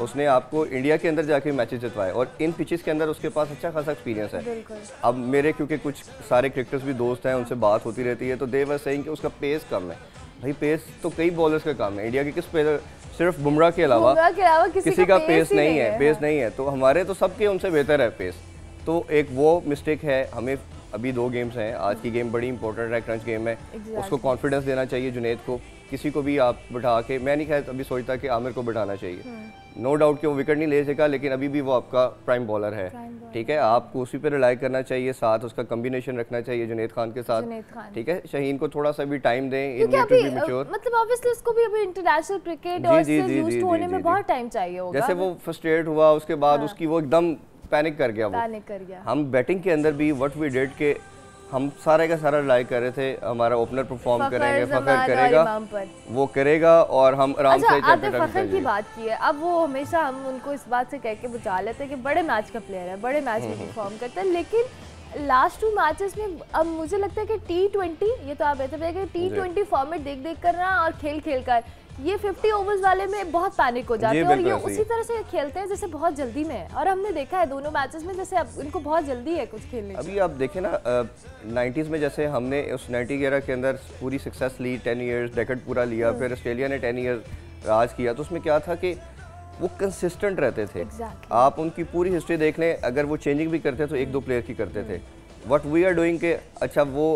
उसने आपको इंडिया के अंदर जाके मैचेस जितवाए और इन पिचेस के अंदर उसके पास अच्छा खासा एक्सपीरियंस है। अब मेरे क्योंकि कुछ सारे क्रिकेटर्स भी दोस्त हैं उनसे बात होती रहती है तो दे वर सेइंग कि उसका पेस कम है। भाई पेस तो कई बॉलर्स का काम है। इंडिया के किस प्लेयर सिर्फ़ बुमराह के अलावा किसी, किसी का, का पेस नहीं है पेस नहीं है। तो हमारे तो सबके उनसे बेहतर है पेस तो एक वो मिस्टेक है हमें अभी दो गेम्स हैं। आज की गेम बड़ी इंपॉर्टेंट है क्रंच गेम है। Exactly. उसको कॉन्फिडेंस देना चाहिए जुनेद को। किसी को भी आप बिठा के मैं नहीं खैर अभी सोचता कि आमिर को बिठाना चाहिए। नो हम्म। डाउट कि वो विकेट नहीं ले सका लेकिन अभी भी वो आपका प्राइम बॉलर है। ठीक है? आपको उसी पर रिलाई करना चाहिए साथ उसका कम्बिनेशन रखना चाहिए जुनेद खान के साथ। ठीक है? शहीन को थोड़ा सा भी टाइम दें मतलब ऑब्वियसली उसको भी अभी इंटरनेशनल क्रिकेट और होने में बहुत टाइम चाहिए होगा। जैसे वो फ्रस्ट्रेट हुआ उसके बाद हाँ। उसकी वो एकदम पैनिक कर गया वो। पैनिक कर गया। हम बैटिंग के अंदर भी व्हाट वी डिड के हम सारे का सारा लाइक कर रहे थे हमारा ओपनर परफॉर्म करेंगे फखर करेगा वो करेगा और हम आराम अच्छा, से आपने फखर की बात की है अब वो हमेशा हम उनको इस बात से कह के बचा लेते हैं कि बड़े मैच का प्लेयर है बड़े मैच में परफॉर्म करता है करते लेकिन लास्ट टू मैचेस में अब मुझे लगता है कि टी ट्वेंटी ये तो आप बेहतर टी ट्वेंटी फॉर्मेट देख देख कर रहा और खेल खेल कर ये 50 ओवर्स वाले में बहुत पैनिक हो जाते हैं और ये उसी तरह से खेलते हैं जैसे बहुत जल्दी में है। और हमने देखा है दोनों मैचेस में जैसे अब इनको बहुत जल्दी है कुछ खेलने अभी आप देखें ना नाइन्टीज़ में जैसे हमने उस नाइन्टी ग्यारह के अंदर पूरी सक्सेस ली टेन ईयर्स डेकेट पूरा लिया हम्म। फिर ऑस्ट्रेलिया ने टेन ईयर्स राज किया तो उसमें क्या था कि वो कंसिस्टेंट रहते थे। Exactly. आप उनकी पूरी हिस्ट्री देख लें अगर वो चेंजिंग भी करते तो एक दो प्लेयर की करते थे। वट वी आर डूइंग के अच्छा वो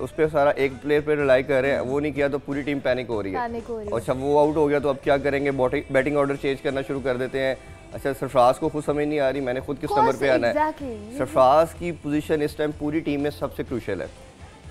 उस पर सारा एक प्लेयर पे रिलाई कर रहे हैं वो नहीं किया तो पूरी टीम पैनिक हो रही है। अच्छा वो आउट हो गया तो अब क्या करेंगे? बैटिंग ऑर्डर चेंज करना शुरू कर देते हैं। अच्छा सरफराज को खुद समझ नहीं आ रही मैंने खुद किस नंबर पे आना है। सरफराज की पोजीशन इस टाइम पूरी टीम में सबसे क्रूशल है।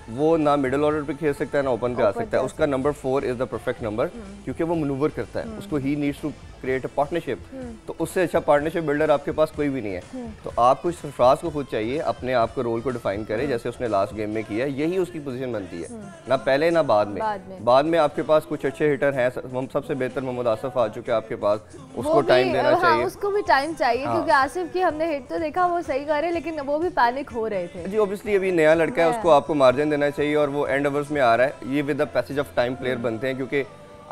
वो ना मिडिल ऑर्डर पे खेल सकता है ना ओपन पे आ सकता है। उसका number four is the perfect number क्योंकि वो मनूवर करता है। हम्म। उसको ही needs to create a partnership तो उससे अच्छा पार्टनरशिप बिल्डर आपके पास कोई भी नहीं है। हम्म। तो आपको सरफराज को खुद चाहिए अपने आप को रोल को डिफाइन करे हम्म। जैसे उसने लास्ट गेम में किया यही उसकी पोजीशन बनती है। ना पहले ना बाद में। बाद में। आपके पास कुछ अच्छे हिटर हैं सबसे बेहतर मोहम्मद आसफ आ चुके हैं आपके पास। उसको टाइम देना हाँ, चाहिए। उसको भी टाइम चाहिए हाँ। क्योंकि आसिफ की हमने हिट तो देखा वो सही करे लेकिन वो भी पैनिक हो रहे थे। जी ऑब्वियसली अभी नया लड़का है उसको आपको मार्जिन देना चाहिए और वो एंड ओवर्स में आ रहा है। ये with the passage of time player बनते हैं क्योंकि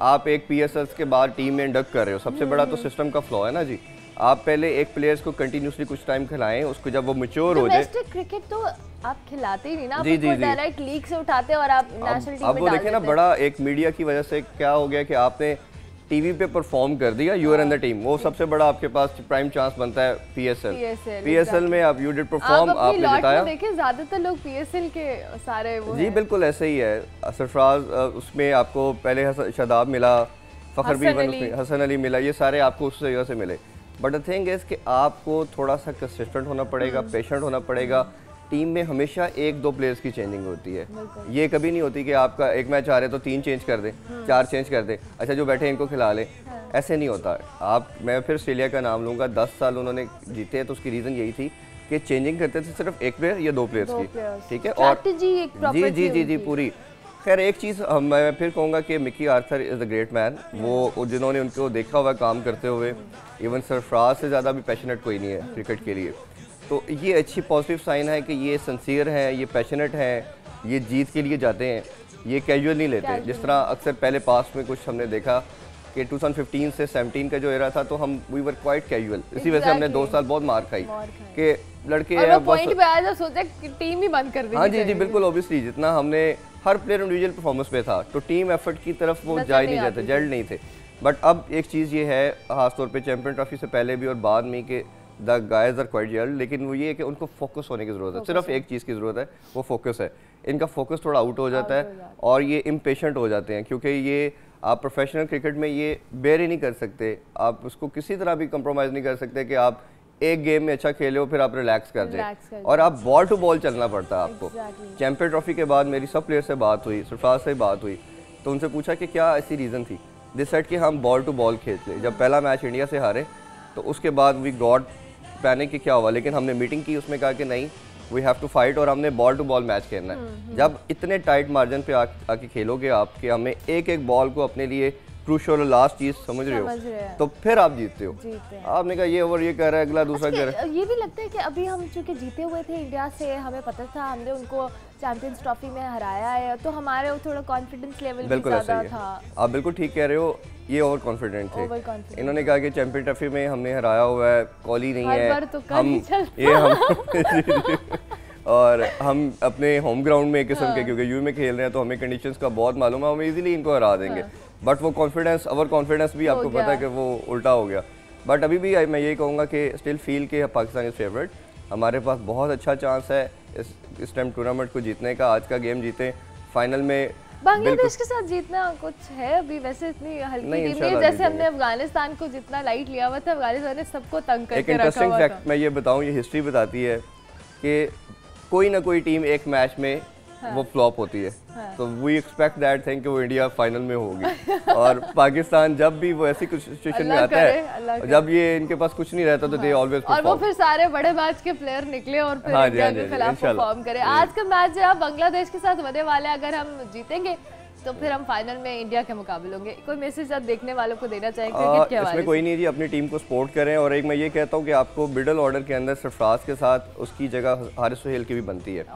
आप एक पीएसएल के बाद टीम में इंडक्ट कर रहे हो। सबसे बड़ा तो सिस्टम का फ्लॉ है ना जी। आप पहले एक प्लेयर्स को कंटिन्यूसली कुछ टाइम खिलाएँ उसको जब वो मेच्योर हो जाए। क्रिकेट तो आप खिलाते ही नहीं ना जी जी डायरेक्ट लीग से उठाते और आप नेशनल टीम में अब वो देखिए ना बड़ा एक मीडिया की वजह से क्या हो गया कि आपने टीवी पे परफॉर्म कर दिया you are in the team वो सबसे बड़ा आपके पास प्राइम चांस बनता है पीएसएल पीएसएल में आप यू डिड परफॉर्म आपने जिताया। देखिए ज़्यादातर लोग पीएसएल के सारे वो जी बिल्कुल ऐसे ही है। सरफराज उसमें आपको पहले शदाब मिला फखर उसमें हसन अली मिला ये सारे आपको उस जगह से मिले। बट द थिंग इज़ कि आपको थोड़ा सा कंसिस्टेंट होना पड़ेगा पेशेंट हम्म। होना पड़ेगा। टीम में हमेशा एक दो प्लेयर्स की चेंजिंग होती है। ये कभी नहीं होती कि आपका एक मैच आ रहे तो तीन चेंज कर दे हम्म। चार चेंज कर दे। अच्छा जो बैठे इनको खिला ले। हाँ। ऐसे नहीं होता। आप मैं फिर ऑस्ट्रेलिया का नाम लूँगा। दस साल उन्होंने जीते तो उसकी रीज़न यही थी कि चेंजिंग करते थे सिर्फ़ एक प्लेयर या दो प्लेयर्स की। ठीक है? और जी जी जी जी पूरी। खैर एक चीज़ मैं फिर कहूँगा कि Mickey Arthur is a great man वो जिन्होंने उनको देखा हुआ काम करते हुए इवन सरफराज से ज़्यादा भी पैशनेट कोई नहीं है क्रिकेट के लिए। तो ये अच्छी पॉजिटिव साइन है कि ये सनसियर हैं ये पैशनेट हैं ये जीत के लिए जाते हैं। ये कैजुअल नहीं लेते। जिस तरह अक्सर पहले पास में कुछ हमने देखा कि 2015 से 17 का जो एरा था तो हम वी वर क्वाइट कैजुअल इसी वजह से हमने दो साल बहुत मार खाई कि लड़के पॉइंट पे आया सोचा कि टीम ही बंद कर दी हाँ जी जी बिल्कुल ऑब्वियसली जितना हमने हर प्लेयर इंडिविजुअल परफॉर्मेंस पे था तो टीम एफर्ट की तरफ़ वो जा ही नहीं जाते जल्द नहीं थे। बट अब एक चीज़ ये है खासतौर पर चैम्पियन ट्रॉफी से पहले भी और बाद में कि the guys are quite gelled लेकिन वो ये है कि उनको फोकस होने की ज़रूरत है। सिर्फ़ एक चीज़ की ज़रूरत है वो फोकस है। इनका फोकस थोड़ा आउट हो जाता है और ये इम्पेशेंट हो जाते हैं क्योंकि ये आप प्रोफेशनल क्रिकेट में ये बेयर ही नहीं कर सकते। आप उसको किसी तरह भी कंप्रोमाइज़ नहीं कर सकते कि आप एक गेम में अच्छा खेले हो फिर आप रिलैक्स कर दें। और आप बॉल टू बॉल चलना पड़ता है आपको। चैंपियन ट्रॉफी के बाद मेरी सब प्लेयर से बात हुई सरफराज से बात हुई तो उनसे पूछा कि क्या ऐसी रीज़न थी? दिस सेट कि हम बॉल टू बॉल खेलते जब पहला मैच इंडिया से हारे तो उसके बाद वी गॉड पैनिक कि क्या हुआ? लेकिन हमने मीटिंग की उसमें कहा कि नहीं वी हैव टू फाइट और हमने बॉल टू बॉल मैच खेलना है। हम्म, हम्म। जब इतने टाइट मार्जिन पे आके खेलोगे आप कि हमें एक एक बॉल को अपने लिए क्रूशल लास्ट चीज़ समझ रहे हो तो फिर आप जीतते हो। आपने कहा ये ओवर ये कह रहा है अगला दूसरा कह रहा है। ये भी लगता है कि अभी हम चूँकि जीते हुए थे इंडिया से हमें पता था हमने उनको चैंपियंस ट्रॉफी में हराया है तो हमारे थोड़ा कॉन्फिडेंस लेवल बिल्कुल ज़्यादा था। आप बिल्कुल ठीक कह रहे हो ये ओवर कॉन्फिडेंट थे. इन्होंने कहा कि चैंपियन ट्रॉफी में हमने हराया हुआ है कॉली नहीं है तो ही चलता। ये हम और हम अपने होम ग्राउंड में एक किस्म हाँ। के क्योंकि यू में खेल रहे हैं तो हमें कंडीशंस का बहुत मालूम है हम इजीली इनको हरा देंगे हाँ। बट वो कॉन्फिडेंस ओवर कॉन्फिडेंस भी आपको पता है कि वो उल्टा हो गया बट अभी भी मैं यही कहूँगा कि स्टिल फील के पाकिस्तान इज़ फेवरेट हमारे पास बहुत अच्छा चांस है इस इस टाइम टूर्नामेंट को जीतने का आज का गेम जीते फाइनल में बांग्लादेश के साथ जीतना कुछ है अभी वैसे इतनी हल्की टीम नहीं है। जैसे हमने अफ़गानिस्तान को जितना लाइट लिया हुआ था अफ़गानिस्तान ने सबको तंग एक करके रखा इंटरेस्टिंग फैक्ट मैं ये बताऊँ ये हिस्ट्री बताती है कि कोई ना कोई टीम एक मैच में वो फ्लॉप होती है। तो वी एक्सपेक्ट दैट थिंग कि वो इंडिया फाइनल में होगी। और पाकिस्तान जब भी वो ऐसी कुछ सिचुएशन में आता है जब ये इनके पास कुछ नहीं रहता तो दे ऑलवेज और वो फिर सारे बड़े मैच के प्लेयर निकले और फिर हाँ इंडिया हाँ के हाँ खिलाफ परफॉर्म करे। आज का मैच जो है बांग्लादेश के साथ होने वाले अगर हम जीतेंगे तो फिर हम फाइनल में इंडिया के मुकाबले होंगे। कोई मैसेज आप देखने वालों को देना चाहेंगे इसमें? कोई नहीं जी अपनी टीम को सपोर्ट करें और एक मैं ये कहता हूँ कि आपको मिडल ऑर्डर के अंदर सरफराज के साथ उसकी जगह हारिस सुहेल की भी बनती है।